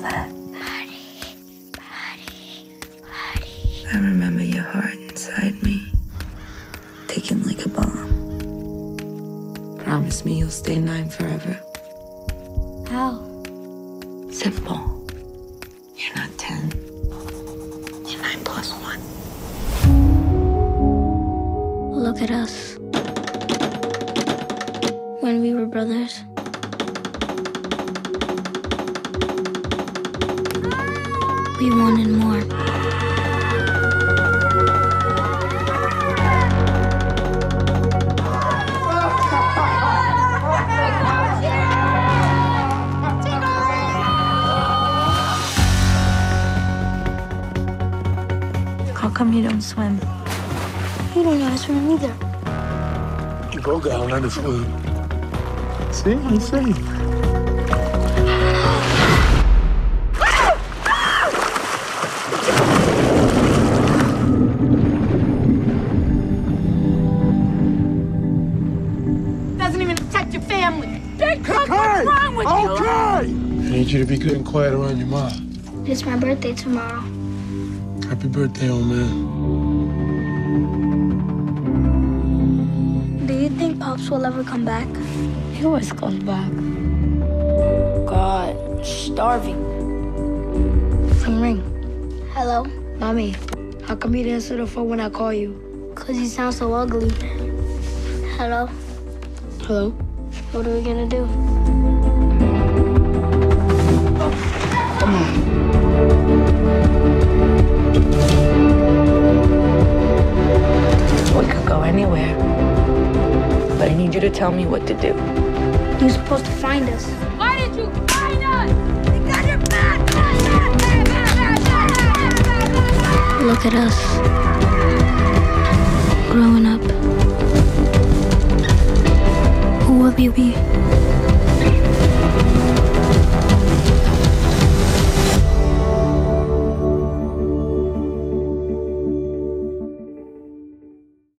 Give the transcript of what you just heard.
that. I remember your heart inside me, ticking like a bomb. Promise me you'll stay nine forever. How? Simple. You're not ten. You're nine plus one. Look at us. When we were brothers. We wanted more. How come you don't swim? You don't know how to swim either. Go down under food. See, I'm safe. Protect your family. Big Cook, Okay, what's wrong with you? okay. I need you to be good and quiet around your mom. It's my birthday tomorrow. Happy birthday, old man. Do you think Pops will ever come back? He always comes back. God, I'm starving. Phone ring. Hello? Mommy, how come you didn't answer the phone when I call you? Because you sound so ugly. Hello? Hello? What are we gonna do? We could go anywhere. But I need you to tell me what to do. You're supposed to find us. Why did you find us? Because you're bad. Look at us. baby.